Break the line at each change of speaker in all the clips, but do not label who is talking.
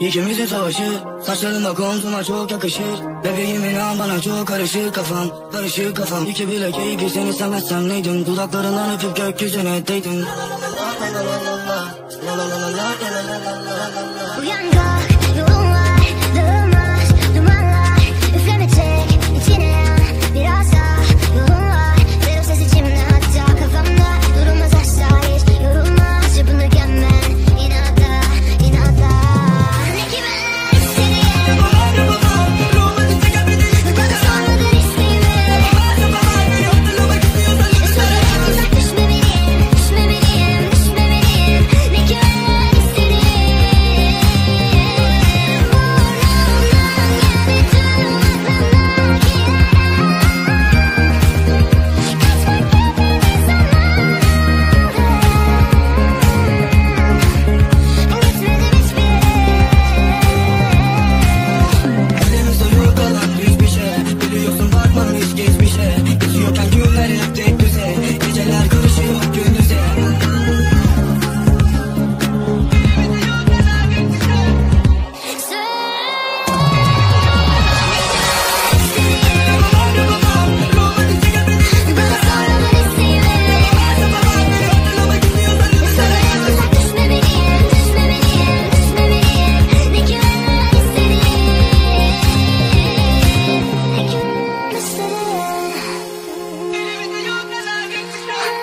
İkimizin savaşı Saçların bak omzuma çok yakışır Bebeğim inan bana çok karışır kafam Karışır kafam İki bilek iyi seni istemezsem neydin Dudaklarından öpüp gökyüzüne değdin
Uyan da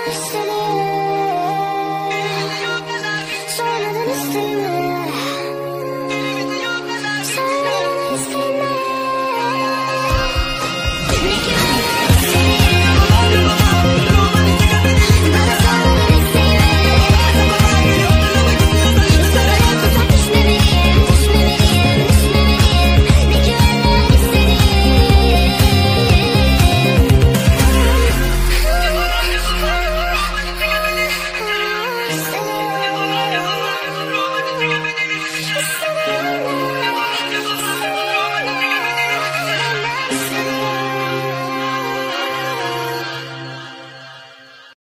person